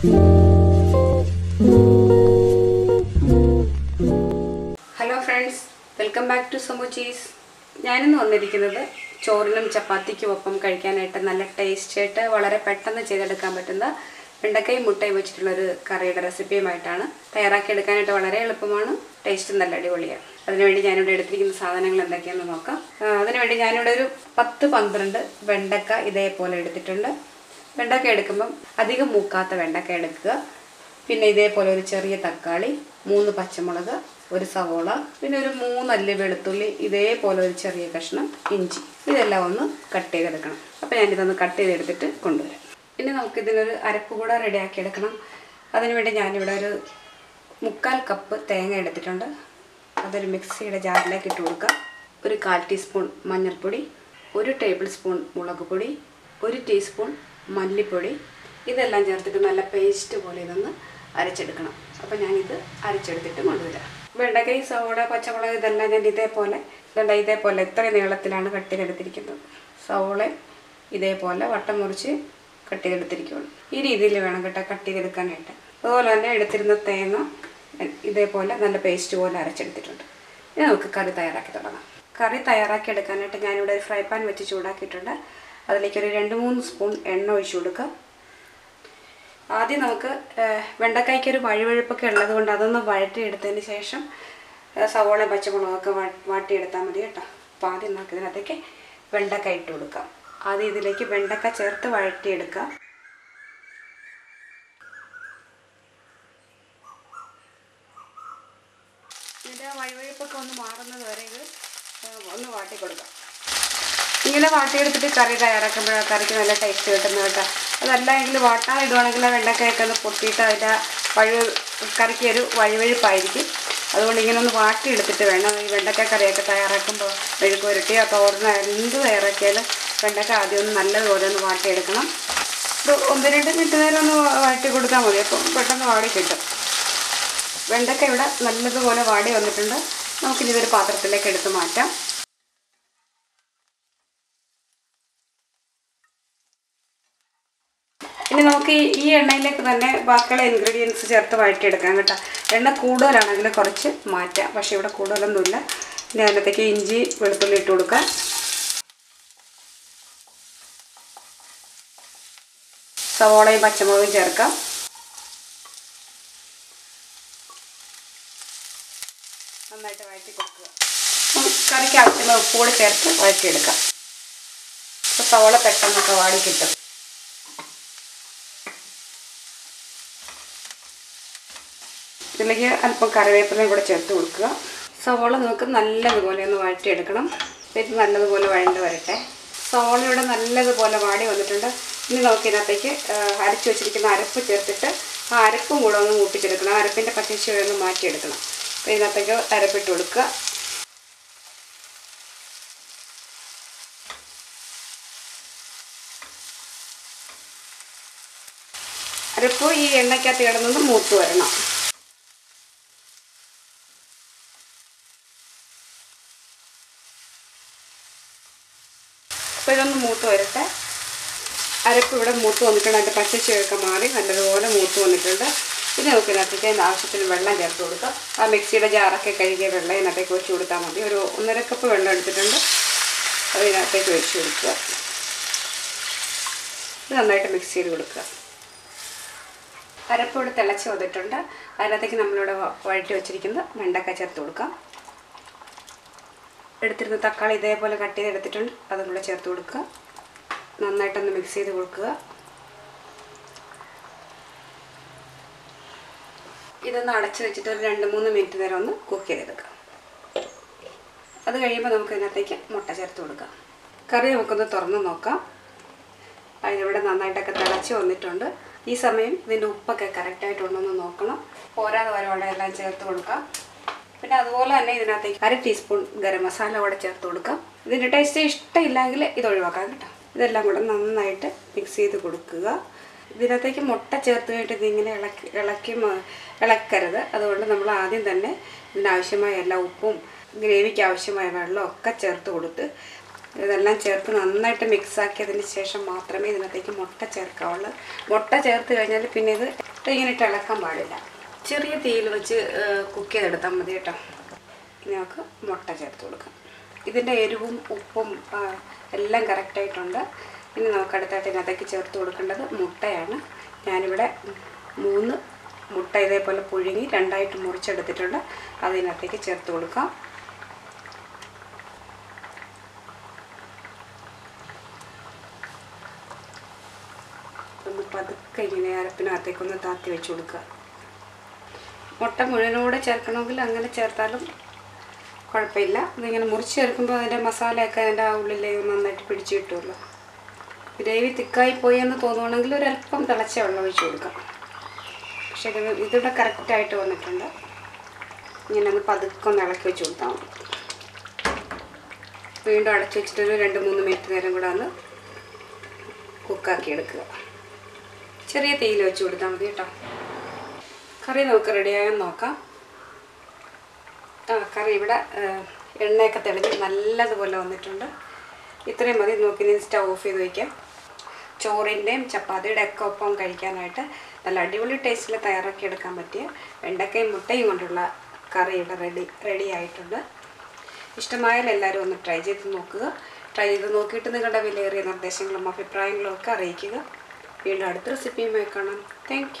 Hello friends welcome back to സമു ചീസ് ഞാനിന്ന് വന്നിരിക്കുന്നത് ചോറിനും ചപ്പാത്തിക്കും ഒപ്പം കഴിക്കാനായിട്ട് നല്ല ടേസ്റ്റ് ആയിട്ട് വളരെ പെട്ടെന്ന് ചെയ്തെടുക്കാൻ പറ്റുന്ന വെണ്ടക്കയും മുട്ടയും വെച്ചിട്ടുള്ളൊരു കറിയുടെ റെസിപ്പിയുമായിട്ടാണ് തയ്യാറാക്കിയെടുക്കാനായിട്ട് വളരെ എളുപ്പമാണ് ടേസ്റ്റ് നല്ല അടിപൊളിയാണ്. അതിനുവേണ്ടി ഞാനിവിടെ എടുത്തിരിക്കുന്ന സാധനങ്ങൾ എന്തൊക്കെയാണെന്ന് നോക്കാം. അതിനുവേണ്ടി ഞാനിവിടെ ഒരു പത്ത് പന്ത്രണ്ട് വെണ്ടക്ക ഇതേപോലെ എടുത്തിട്ടുണ്ട്. വെണ്ടക്ക എടുക്കുമ്പം അധികം മൂക്കാത്ത വെണ്ടക്ക എടുക്കുക. പിന്നെ ഇതേപോലെ ഒരു ചെറിയ തക്കാളി മൂന്ന് പച്ചമുളക് ഒരു സവോള പിന്നെ ഒരു മൂന്നല്ലി വെളുത്തുള്ളി ഇതേപോലെ ഒരു ചെറിയ കഷ്ണം ഇഞ്ചി. ഇതെല്ലാം ഒന്ന് കട്ട് ചെയ്തെടുക്കണം. അപ്പോൾ ഞാനിതൊന്ന് കട്ട് ചെയ്തെടുത്തിട്ട് കൊണ്ടുവരാം. ഇനി നമുക്കിതിനൊരു അരപ്പ് കൂടെ റെഡിയാക്കി എടുക്കണം അതിനുവേണ്ടി ഞാനിവിടെ ഒരു മുക്കാൽ കപ്പ് തേങ്ങ എടുത്തിട്ടുണ്ട്. അതൊരു മിക്സിയുടെ ജാറിലേക്ക് ഇട്ട് കൊടുക്കുക ഒരു കാൽ ടീസ്പൂൺ മഞ്ഞൾപ്പൊടി ഒരു ടേബിൾ സ്പൂൺ മുളക് പൊടി ഒരു ടീസ്പൂൺ മല്ലിപ്പൊടി ഇതെല്ലാം ചേർത്തിട്ട് നല്ല പേസ്റ്റ് പോലെ ഇതൊന്ന് അരച്ചെടുക്കണം. അപ്പോൾ ഞാനിത് അരച്ചെടുത്തിട്ട് കൊണ്ടുവരാം. വെണ്ടക്കൈ സവോള പച്ചമുളക് ഇതെല്ലാം ഞാൻ ഇതേപോലെ ഇതല്ല ഇതേപോലെ ഇത്ര നീളത്തിലാണ് കട്ട് ചെയ്തെടുത്തിരിക്കുന്നത്. സവോള ഇതേപോലെ വട്ടം മുറിച്ച് കട്ട് ഈ രീതിയിൽ വേണം കേട്ടോ കട്ട് ചെയ്തെടുക്കാനായിട്ട്. അതുപോലെ തന്നെ എടുത്തിരുന്ന തേങ്ങ ഇതേപോലെ നല്ല പേസ്റ്റ് പോലെ അരച്ചെടുത്തിട്ടുണ്ട്. ഇനി നമുക്ക് കറി തയ്യാറാക്കി തുടങ്ങാം. കറി തയ്യാറാക്കി എടുക്കാനായിട്ട് ഞാനിവിടെ ഒരു ഫ്രൈ പാൻ വെച്ച് ചൂടാക്കിയിട്ടുണ്ട്. അതിലേക്ക് ഒരു രണ്ട് മൂന്ന് സ്പൂൺ എണ്ണ ഒഴിച്ചു കൊടുക്കുക. ആദ്യം നമുക്ക് വെണ്ടക്കായ്ക്ക് ഒരു വഴുവഴുപ്പൊക്കെ ഉള്ളത് കൊണ്ട് അതൊന്ന് വഴറ്റിയെടുത്തതിന് ശേഷം സവോള പച്ചമുളകൊക്കെ വാട്ടിയെടുത്താൽ മതി കേട്ടോ. അപ്പോൾ ആദ്യം നമുക്ക് ഇതിനകത്തേക്ക് വെണ്ടക്ക ഇട്ട് കൊടുക്കാം. ആദ്യം ഇതിലേക്ക് വെണ്ടക്ക ചേർത്ത് വഴറ്റിയെടുക്കാം. ഇതിന്റെ വഴുവഴുപ്പൊക്കെ ഒന്ന് മാറുന്നത് വരെ ഇത് ഒന്ന് വാട്ടി കൊടുക്കാം ഇങ്ങനെ വാട്ടിയെടുത്തിട്ട് കറി തയ്യാറാക്കുമ്പോഴാണ് കറിക്ക് നല്ല ടേസ്റ്റ് കിട്ടുന്നത് കേട്ടോ. അതല്ല എങ്കിൽ വാട്ടാൻ ഇടുവാണെങ്കിൽ വെണ്ടക്കയൊക്കെ ഒന്ന് പൊട്ടിയിട്ട് അതിന്റെ വഴു കറിക്ക് ഒരു വഴുവഴുപ്പായിരിക്കും. അതുകൊണ്ട് ഇങ്ങനെ ഒന്ന് വാട്ടിയെടുത്തിട്ട് വേണം ഈ വെണ്ടക്ക കറിയൊക്കെ തയ്യാറാക്കുമ്പോൾ. മെഴുക്ക് പുരട്ടിയോ തോരനോ എന്ത് തയ്യാറാക്കിയാലും വെണ്ടക്ക ആദ്യം ഒന്ന് നല്ലതുപോലെ ഒന്ന് വാട്ടിയെടുക്കണം. ഒരു ഒന്ന് രണ്ട് മിനിറ്റ് നേരം ഒന്ന് വാട്ടി കൊടുത്താൽ മതി. അപ്പോൾ പെട്ടെന്ന് വാടി കിട്ടും. വെണ്ടക്ക ഇവിടെ നല്ലതുപോലെ വാടി വന്നിട്ടുണ്ട്. നമുക്കിനി ഇതൊരു പാത്രത്തിലേക്ക് എടുത്ത് മാറ്റാം. ഇനി നമുക്ക് ഈ- എണ്ണയിലേക്ക് തന്നെ ബാക്കിയുള്ള ഇൻഗ്രീഡിയൻസ് ചേർത്ത് വഴറ്റിയെടുക്കാം കേട്ടോ. എണ്ണ കൂടുതലാണെങ്കിൽ കുറച്ച് മാറ്റാം. പക്ഷേ ഇവിടെ കൂടുതലൊന്നുമില്ല. ഇനി അതിനകത്തേക്ക് ഇഞ്ചി വെളുത്തുള്ളി ഇട്ട് കൊടുക്കാം. സവോളയും പച്ചമുളകും ചേർക്കാം. നന്നായിട്ട് വഴറ്റി കൊടുക്കുക. കറിക്ക് ആവശ്യമുള്ള ഉപ്പ് കൂടി ചേർത്ത് വഴറ്റിയെടുക്കാം. സവോള പെട്ടെന്നൊക്കെ വാടി കിട്ടും. ഇതിലേക്ക് അല്പം കറിവേപ്പിലയും കൂടെ ചേർത്ത് കൊടുക്കുക. സവോള നമുക്ക് നല്ലതുപോലെ ഒന്ന് വഴറ്റിയെടുക്കണം. ഇത് നല്ലതുപോലെ വഴണ്ട് വരട്ടെ. സവോള ഇവിടെ നല്ലതുപോലെ വാടി വന്നിട്ടുണ്ട്. ഇനി നമുക്ക് ഇതിനകത്തേക്ക് അരച്ചു വെച്ചിരിക്കുന്ന അരപ്പ് ചേർത്തിട്ട് ആ അരപ്പും കൂടെ ഒന്ന് മൂപ്പിച്ചെടുക്കണം. അരപ്പിന്റെ പച്ചച്ചുവ ഒന്ന് മാറ്റിയെടുക്കണം. അപ്പോൾ ഇതിനകത്തേക്ക് അരപ്പിട്ട് കൊടുക്കുക. അരപ്പ് ഈ എണ്ണയ്ക്കകത്ത് കിടന്നത് മൂത്ത് വരണം. അപ്പോൾ ഇതൊന്ന് മൂത്ത് വരട്ടെ. അരപ്പ് ഇവിടെ മൂത്ത് വന്നിട്ടുണ്ട്. അതിന്റെ പച്ചച്ചുവയൊക്കെ മാറി നല്ലതുപോലെ മൂത്ത് വന്നിട്ടുണ്ട്. പിന്നെ നമുക്ക് ഇതിനകത്തേക്ക് അതിന്റെ ആവശ്യത്തിന് വെള്ളം ചേർത്ത് കൊടുക്കാം. ആ മിക്സിയുടെ ജാറൊക്കെ കഴുകിയ വെള്ളം ഇതിനകത്തേക്ക് ഒഴിച്ച് കൊടുത്താൽ മതി. ഒരു ഒന്നര കപ്പ് വെള്ളം എടുത്തിട്ടുണ്ട്. അത് ഇതിനകത്തേക്ക് ഒഴിച്ച് കൊടുക്കുക. ഇത് നന്നായിട്ട് മിക്സ് ചെയ്ത് കൊടുക്കുക. അരപ്പ് ഇവിടെ തിളച്ച് വന്നിട്ടുണ്ട്. അതിനകത്തേക്ക് നമ്മളിവിടെ വഴറ്റി വെച്ചിരിക്കുന്ന വെണ്ടക്ക ചേർത്ത് കൊടുക്കാം. എടുത്തിരുന്ന തക്കാളി ഇതേപോലെ കട്ട് ചെയ്ത് എടുത്തിട്ടുണ്ട് അതും കൂടെ ചേർത്ത് കൊടുക്കുക. നന്നായിട്ടൊന്ന് മിക്സ് ചെയ്ത് കൊടുക്കുക. ഇതൊന്ന് അടച്ച് വെച്ചിട്ട് ഒരു രണ്ട് മൂന്ന് മിനിറ്റ് നേരം ഒന്ന് കുക്ക് ചെയ്തെടുക്കുക. അത് കഴിയുമ്പോൾ നമുക്ക് ഇതിനകത്തേക്ക് മുട്ട ചേർത്ത് കൊടുക്കാം കറി നമുക്കൊന്ന് തുറന്ന് നോക്കാം. അതിനിവിടെ നന്നായിട്ടൊക്കെ തിളച്ച് വന്നിട്ടുണ്ട്. ഈ സമയം ഇതിന്റെ ഉപ്പൊക്കെ കറക്റ്റായിട്ടുണ്ടോയെന്ന് നോക്കണം. പോരാതെ വരവോടെ എല്ലാം ചേർത്ത് കൊടുക്കാം. പിന്നെ അതുപോലെ തന്നെ ഇതിനകത്തേക്ക് അര ടീസ്പൂൺ ഗരം മസാല കൂടെ ചേർത്ത് കൊടുക്കാം. ഇതിന്റെ ടേസ്റ്റ് ഇഷ്ടമില്ലെങ്കിൽ ഇത് ഒഴിവാക്കാം കേട്ടോ. ഇതെല്ലാം കൂടെ നന്നായിട്ട് മിക്സ് ചെയ്ത് കൊടുക്കുക. ഇതിനകത്തേക്ക് മുട്ട ചേർത്ത് കഴിഞ്ഞിട്ട് ഇതിങ്ങനെ ഇളക്കി ഇളക്കി ഇളക്കരുത്. അതുകൊണ്ട് നമ്മൾ ആദ്യം തന്നെ ഇതിനാവശ്യമായ എല്ലാ ഉപ്പും ഗ്രേവിക്ക് ആവശ്യമായ വെള്ളം ഒക്കെ ചേർത്ത് കൊടുത്ത് ഇതെല്ലാം ചേർത്ത് നന്നായിട്ട് മിക്സ് ആക്കിയതിന് ശേഷം മാത്രമേ ഇതിനകത്തേക്ക് മുട്ട ചേർക്കാവുള്ളൂ. മുട്ട ചേർത്ത് കഴിഞ്ഞാൽ പിന്നെ ഇത് ഇങ്ങനെ ഇളക്കാൻ പാടില്ല. ചെറിയ തീയിൽ വെച്ച് കുക്ക് ചെയ്തെടുത്താൽ മതി കേട്ടോ. ഞങ്ങൾക്ക് മുട്ട ചേർത്ത് കൊടുക്കാം. ഇതിന്റെ എരിവും ഉപ്പും എല്ലാം കറക്റ്റായിട്ടുണ്ട് ഇനി നമുക്ക് അടുത്തായിട്ട് ഇതിനകത്തേക്ക് ചേർത്ത് കൊടുക്കേണ്ടത് മുട്ടയാണ്. ഞാനിവിടെ മൂന്ന് മുട്ട ഇതേപോലെ പുഴുങ്ങി രണ്ടായിട്ട് മുറിച്ചെടുത്തിട്ടുണ്ട്. അതിനകത്തേക്ക് ചേർത്ത് കൊടുക്കാം. ഒന്ന് പതുക്കെ ഇങ്ങനെ അരപ്പിനകത്തേക്കൊന്ന് താത്തി വെച്ച് കൊടുക്കുക. മുട്ട മുഴുവനോട് ചേർക്കണമെങ്കിൽ അങ്ങനെ ചേർത്താലും കുഴപ്പമില്ല. ഇതിങ്ങനെ മുറിച്ച് ചേർക്കുമ്പോൾ അതിന്റെ മസാലയൊക്കെ അതിന്റെ ആ ഉള്ളിലേ നന്നായിട്ട് പിടിച്ച് കിട്ടുമല്ലോ. ഗ്രേവി തിക്കായി പോയി എന്ന് തോന്നുവാണെങ്കിൽ ഒരല്പം തിളച്ച വെള്ളം ഒഴിച്ച് കൊടുക്കാം. പക്ഷേ ഇത് ഇതിവിടെ കറക്റ്റായിട്ട് വന്നിട്ടുണ്ട്. ഇങ്ങനെ ഒന്ന് പതുക്കെ ഒന്ന് ഇളക്കി വെച്ച് കൊടുത്താൽ മതി. വീണ്ടും അടച്ചു വെച്ചിട്ട് ഒരു രണ്ട് മൂന്ന് മിനിറ്റ് നേരം കൂടെ ഒന്ന് കുക്കാക്കി എടുക്കുക. ചെറിയ തീയിൽ വെച്ച് കൊടുത്താൽ മതി കേട്ടോ. കറി നമുക്ക് റെഡിയായെന്ന് നോക്കാം. ആ കറി ഇവിടെ എണ്ണയൊക്കെ തെളിഞ്ഞ് നല്ലതുപോലെ വന്നിട്ടുണ്ട്. ഇത്രയും മതി നോക്കി ഇനി സ്റ്റൗ ഓഫ് ചെയ്ത് വയ്ക്കാം ചോറിന്റെയും ചപ്പാത്തിയുടെ ഒക്കെ ഒപ്പം കഴിക്കാനായിട്ട് നല്ല അടിപൊളി ടേസ്റ്റിൽ തയ്യാറാക്കി എടുക്കാൻ പറ്റിയ വെണ്ടക്കയും മുട്ടയും കൊണ്ടുള്ള കറി ഇവിടെ റെഡി റെഡി ആയിട്ടുണ്ട്. ഇഷ്ടമായാൽ എല്ലാവരും ഒന്ന് ട്രൈ ചെയ്ത് നോക്കുക. ട്രൈ ചെയ്ത് നോക്കിയിട്ട് നിങ്ങളുടെ വിലയേറിയ നിർദ്ദേശങ്ങളും അഭിപ്രായങ്ങളും ഒക്കെ അറിയിക്കുക. വീണ്ടും അടുത്ത റെസിപ്പിയുമായി കാണാം. താങ്ക്